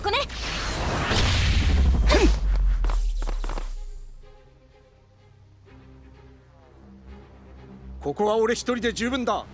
そこね。ここは俺一人で十分だ。